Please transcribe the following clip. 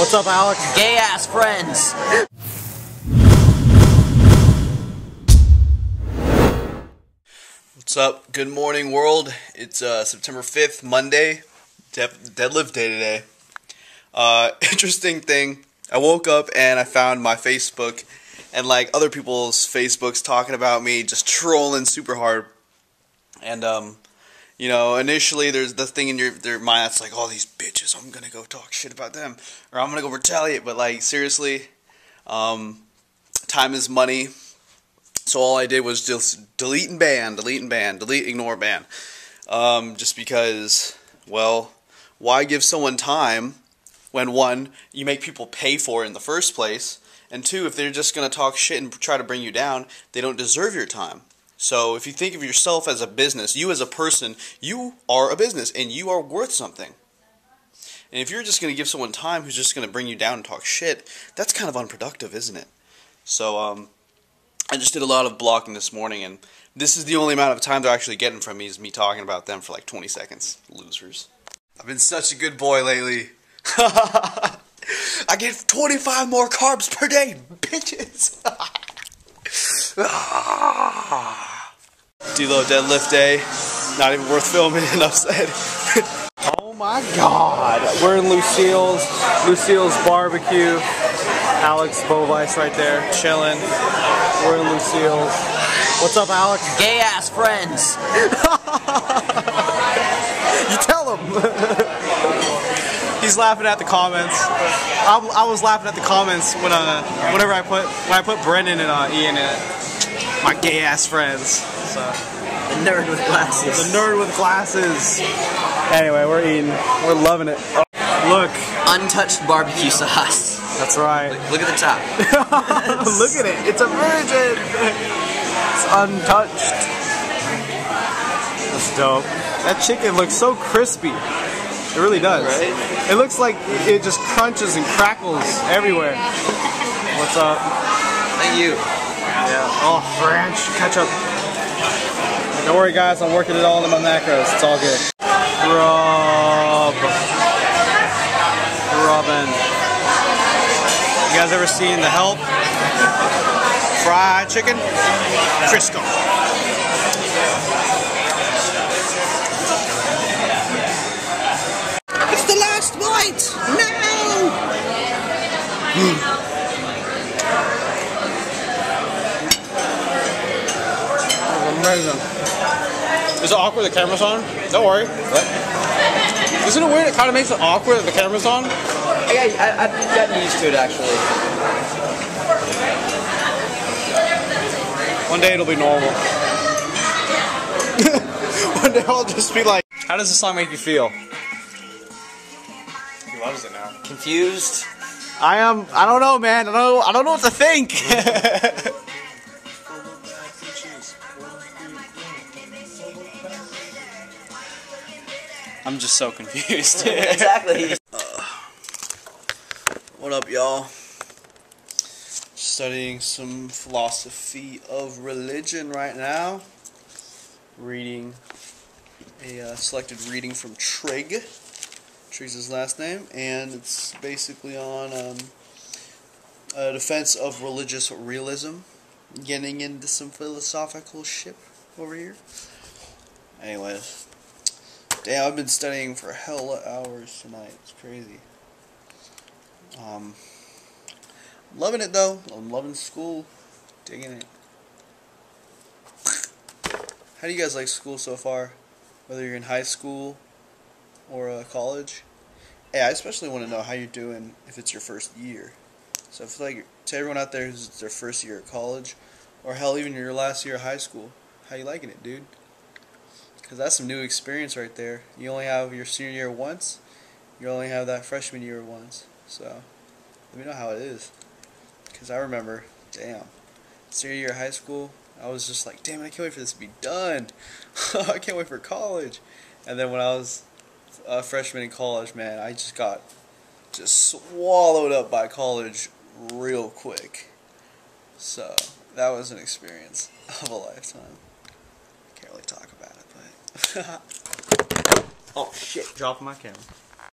What's up, Alex? Gay ass friends. What's up? Good morning, world. It's uh, September 5th, Monday. De- deadlift day today. Uh, interesting thing. I woke up and I found my Facebook and like other people's Facebooks talking about me, just trolling super hard. And um, you know, initially there's the thing in your their mind that's like, oh, these bitches, I'm gonna go talk shit about them, or I'm gonna go retaliate. But like seriously, um, time is money. So all I did was just delete and ban, delete and ban, delete, ignore, ban. Um, just because, well, why give someone time when one, you make people pay for it in the first place, and two, if they're just going to talk shit and try to bring you down, they don't deserve your time. So if you think of yourself as a business, you as a person, you are a business and you are worth something. And if you're just going to give someone time who's just going to bring you down and talk shit, that's kind of unproductive, isn't it? So, um, I just did a lot of blocking this morning, and this is the only amount of time they're actually getting from me is me talking about them for like 20 seconds. Losers. I've been such a good boy lately. I get 25 more carbs per day, bitches. D-Lo deadlift day. Not even worth filming, enough said. Oh my god. We're in Lucille's, Lucille's barbecue. Alex Bovice right there, chilling. We're in Lucille's. What's up, Alex? Gay ass friends. You tell him. He's laughing at the comments. I, I was laughing at the comments when uh, whenever I put when I put Brendan and uh, Ian in it. My gay ass friends. So The nerd with glasses. the nerd with glasses. Anyway, we're eating. We're loving it. Look, Untouched barbecue sauce. that's right. Look at the top. Look at it. It's a virgin. It's untouched. That's dope. That chicken looks so crispy. It really does. Right? It looks like it just crunches and crackles everywhere. What's up? Thank you. Yeah. Oh, French ketchup. Don't worry, guys. I'm working it all in my macros. It's all good. Rub. Rubbing. You guys ever seen The Help? Fried chicken? Crisco. It's the last bite. No. Amazing. Is it awkward the camera's on? Don't worry. Isn't it weird? It kind of makes it awkward that the camera's on. I got, I, I've gotten used to it actually. One day it'll be normal. One day I'll just be like, how does this song make you feel? He loves it now. Confused. I am. I don't know, man. I don't. I don't know what to think. I'm just so confused. exactly. What up, y'all? Studying some philosophy of religion right now. Reading a uh, selected reading from Trigg. Trigg's his last name, and it's basically on um, a defense of religious realism. Getting into some philosophical shit over here. Anyways, damn, I've been studying for hella hours tonight. It's crazy. Um, loving it though. I'm loving school. Digging it. How do you guys like school so far? Whether you're in high school or uh, college? Hey, I especially want to know how you're doing if it's your first year. So if like to everyone out there who's their first year at college, or hell even your last year of high school, how you liking it, dude? Because that's some new experience right there. You only have your senior year once. You only have that freshman year once. So, let me know how it is. Because I remember, damn, senior year of high school, I was just like, damn, I can't wait for this to be done. I can't wait for college. And then when I was a freshman in college, man, I just got just swallowed up by college real quick. So, that was an experience of a lifetime. Really talk about it, but. oh shit! Dropping my camera.